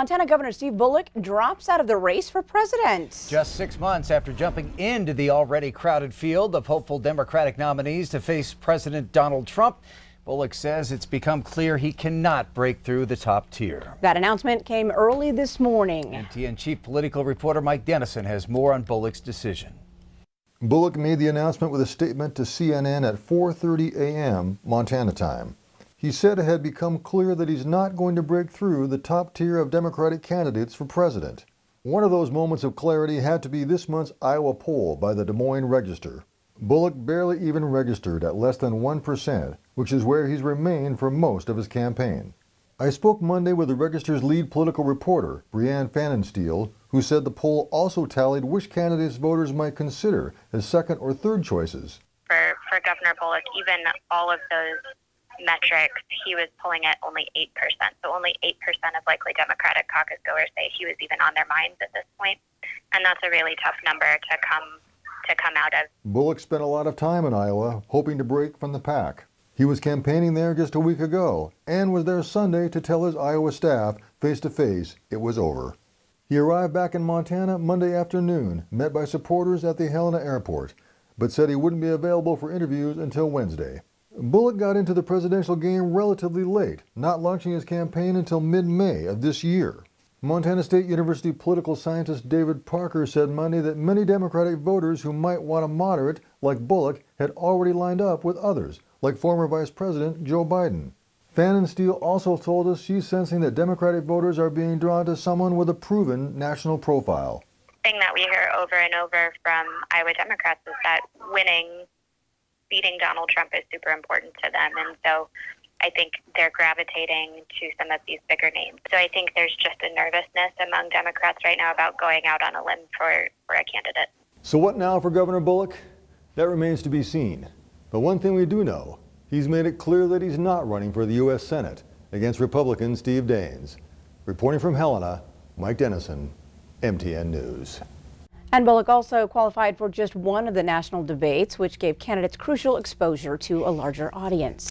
Montana Governor Steve Bullock drops out of the race for president. Just six months after jumping into the already crowded field of hopeful Democratic nominees to face President Donald Trump, Bullock says it's become clear he cannot break through the top tier. That announcement came early this morning. MTN chief political reporter Mike Dennison has more on Bullock's decision. Bullock made the announcement with a statement to CNN at 4:30 a.m. Montana time. He said it had become clear that he's not going to break through the top tier of Democratic candidates for president. One of those moments of clarity had to be this month's Iowa poll by the Des Moines Register. Bullock barely even registered at less than 1%, which is where he's remained for most of his campaign. I spoke Monday with the Register's lead political reporter, Brianne Pfannenstiel, who said the poll also tallied which candidates voters might consider as second or third choices. For, for Governor Bullock, even all of those metrics, he was pulling at only 8%. So only 8% of likely Democratic caucus goers say he was even on their minds at this point. And that's a really tough number to come to come out of. Bullock spent a lot of time in Iowa hoping to break from the pack. He was campaigning there just a week ago and was there Sunday to tell his Iowa staff face to face it was over. He arrived back in Montana Monday afternoon, met by supporters at the Helena airport, but said he wouldn't be available for interviews until Wednesday. Bullock got into the presidential game relatively late, not launching his campaign until mid-May of this year. Montana State University political scientist David Parker said Monday that many Democratic voters who might want a moderate like Bullock had already lined up with others, like former Vice President Joe Biden. Pfannenstiel also told us she's sensing that Democratic voters are being drawn to someone with a proven national profile. Thing that we hear over and over from Iowa Democrats is that winning beating Donald Trump is super important to them. And so I think they're gravitating to some of these bigger names. So I think there's just a nervousness among Democrats right now about going out on a limb for, for a candidate. So what now for Governor Bullock? That remains to be seen. But one thing we do know, he's made it clear that he's not running for the U.S. Senate against Republican Steve Daines. Reporting from Helena, Mike Dennison, MTN News. And Bullock also qualified for just one of the national debates, which gave candidates crucial exposure to a larger audience.